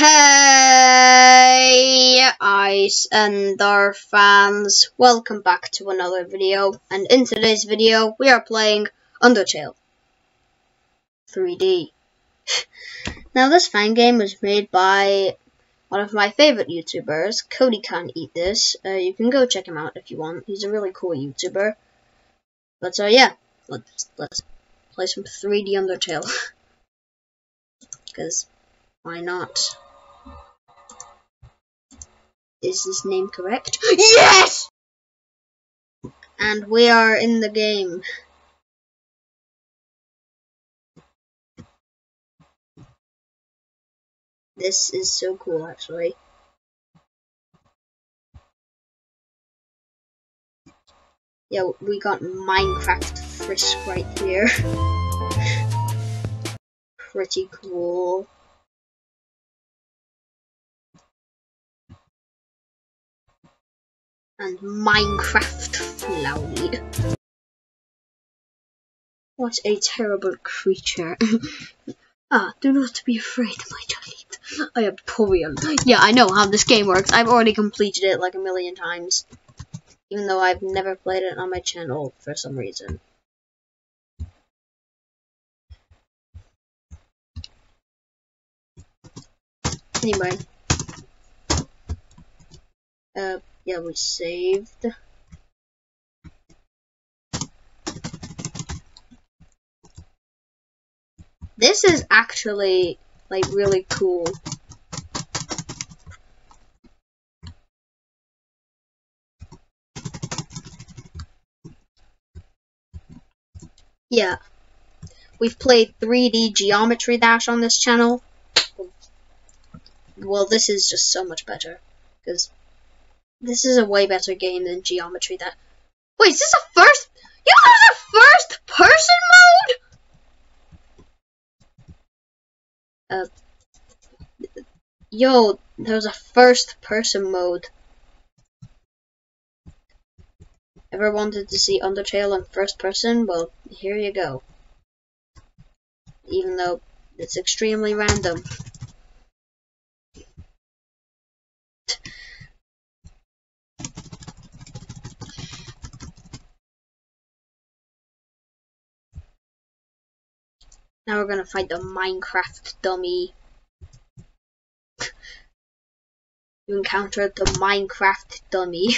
Hey, Ice Ender fans, welcome back to another video, and in today's video, we are playing Undertale 3D. Now, this fan game was made by one of my favorite YouTubers, Cody Can't Eat This. Uh, you can go check him out if you want, he's a really cool YouTuber. But, uh, yeah, let's, let's play some 3D Undertale. Because why not? Is this name correct? Yes! And we are in the game. This is so cool, actually. Yeah, we got Minecraft Frisk right here. Pretty cool. And Minecraft Flowey. What a terrible creature. ah, do not be afraid, my child. I am Toriel. Yeah, I know how this game works. I've already completed it like a million times. Even though I've never played it on my channel for some reason. Anyway. Uh, yeah, we saved. This is actually, like, really cool. Yeah. We've played 3D Geometry Dash on this channel. Well, this is just so much better. Because this is a way better game than Geometry Dash. Wait, is this a first? Yo, there's a first person mode? Uh. Yo, there's a first person mode. Ever wanted to see Undertale in first person? Well, here you go. Even though it's extremely random. Now we're gonna fight the Minecraft dummy. you encountered the Minecraft dummy.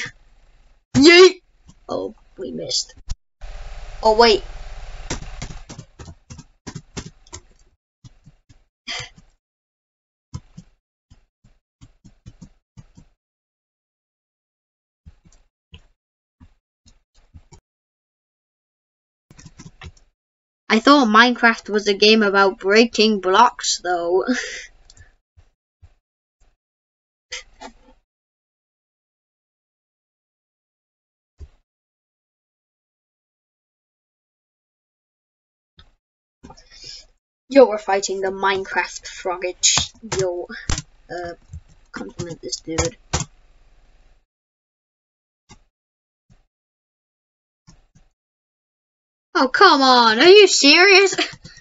Yeet! Oh, we missed. Oh, wait. I thought Minecraft was a game about breaking blocks, though. Yo, we're fighting the Minecraft Froggit. Yo, uh, compliment this dude. Oh, come on. Are you serious?